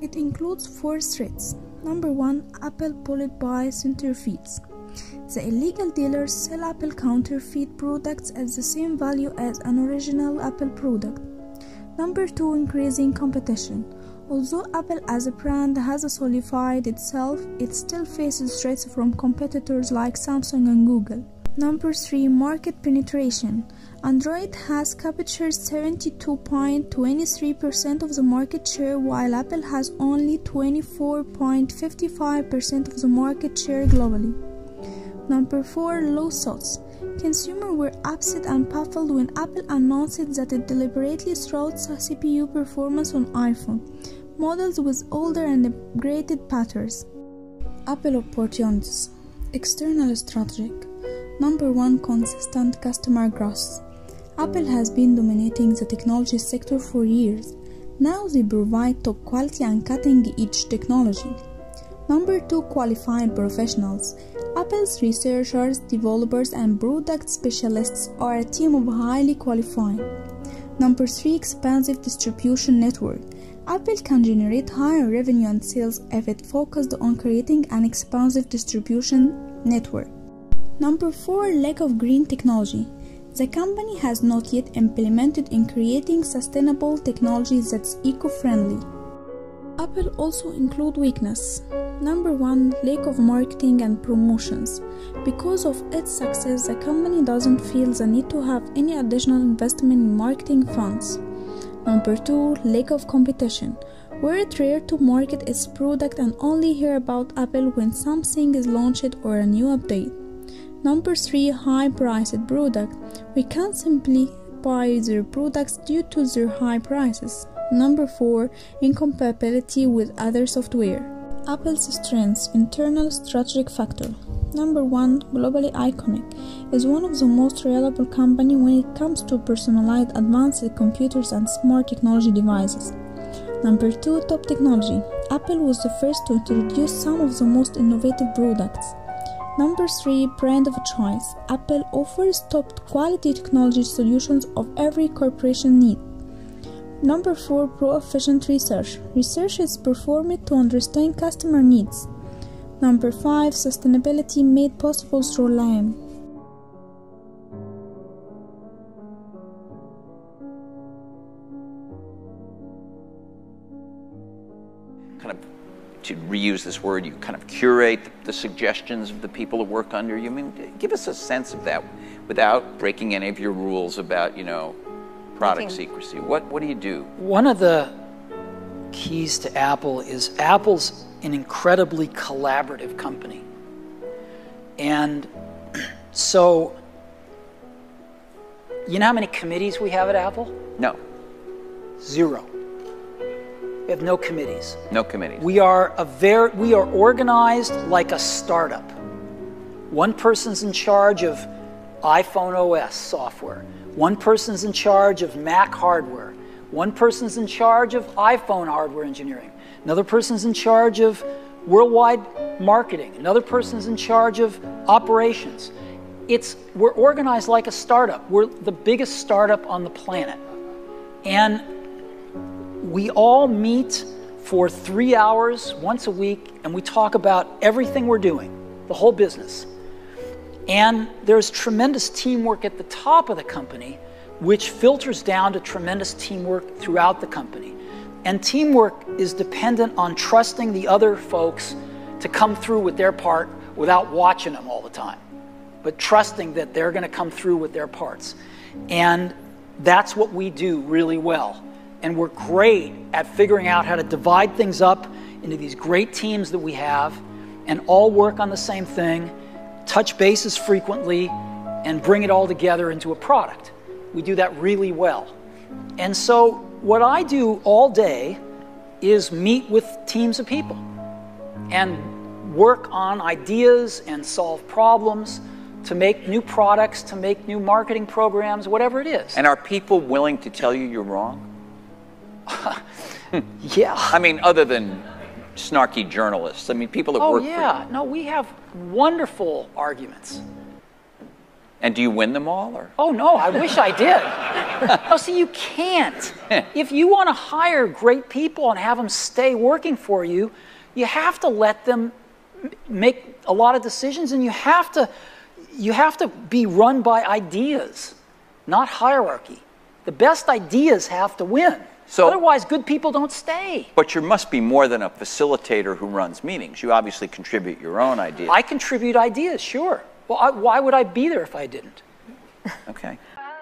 It includes four threats. Number one, Apple bullied by counterfeits. The illegal dealers sell Apple counterfeit products at the same value as an original Apple product. Number two, increasing competition. Although Apple as a brand has solidified itself, it still faces threats from competitors like Samsung and Google. Number 3 Market penetration. Android has captured 72.23% of the market share while Apple has only 24.55% of the market share globally. Number 4 Lawsuits. Consumers were upset and baffled when Apple announced that it deliberately throws CPU performance on iPhone models with older and upgraded patterns. Apple opportunities. External strategic. Number 1 Consistent customer growth. Apple has been dominating the technology sector for years. Now they provide top quality and cutting edge technology. Number 2 Qualified professionals. Apple's researchers, developers, and product specialists are a team of highly qualified. Number 3 Expansive distribution network. Apple can generate higher revenue and sales if it focused on creating an expansive distribution network. Number 4 Lack of green technology. The company has not yet implemented in creating sustainable technology that's eco-friendly. Apple also include weakness. Number 1 Lack of marketing and promotions. Because of its success, the company doesn't feel the need to have any additional investment in marketing funds. Number 2 Lack of competition. Where it rare to market its product and only hear about Apple when something is launched or a new update. Number 3 High priced product. We can't simply buy their products due to their high prices. Number 4 Incompatibility with other software. Apple's strengths internal strategic factor. Number 1 Globally iconic is one of the most reliable company when it comes to personalized advanced computers and smart technology devices. Number 2 Top technology. Apple was the first to introduce some of the most innovative products. Number 3 Brand of choice. Apple offers top quality technology solutions of every corporation need. Number 4 Pro efficient research. Research is performed to understand customer needs. Number 5 Sustainability made possible through Liam. To reuse this word, you kind of curate the suggestions of the people who work under you. I mean, give us a sense of that without breaking any of your rules about, you know, product secrecy. What what do you do? One of the keys to Apple is Apple's an incredibly collaborative company. And so, you know how many committees we have at Apple? No, Zero. We have no committees. no committees. We are a very we are organized like a startup. One person's in charge of iPhone OS software. One person's in charge of Mac hardware. One person's in charge of iPhone hardware engineering. Another person's in charge of worldwide marketing. Another person's in charge of operations. It's we're organized like a startup. We're the biggest startup on the planet. And we all meet for three hours once a week and we talk about everything we're doing, the whole business. And there's tremendous teamwork at the top of the company, which filters down to tremendous teamwork throughout the company. And teamwork is dependent on trusting the other folks to come through with their part without watching them all the time, but trusting that they're going to come through with their parts. And that's what we do really well. And we're great at figuring out how to divide things up into these great teams that we have and all work on the same thing, touch bases frequently, and bring it all together into a product. We do that really well. And so, what I do all day is meet with teams of people. And work on ideas and solve problems, to make new products, to make new marketing programs, whatever it is. And are people willing to tell you you're wrong? yeah. I mean, other than snarky journalists. I mean, people that Oh, work yeah. for you. No, we have wonderful arguments. And do you win them all? Or? Oh, no, I wish I did. no, see, you can't. If you want to hire great people and have them stay working for you, you have to let them make a lot of decisions and you have to you have to be run by ideas, not hierarchy. The best ideas have to win. So- Otherwise, good people don't stay. But you must be more than a facilitator who runs meetings. You obviously contribute your own ideas. I contribute ideas, sure. Well, I, why would I be there if I didn't? okay.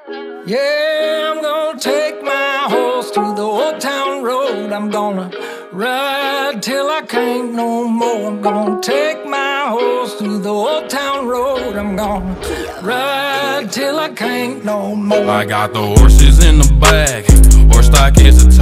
Yeah, I'm gonna take my horse through the old town road. I'm gonna ride till I can't no more. I'm gonna take my horse through the old town road. I'm gonna ride till I can't no more. I got the horses in the bag, horse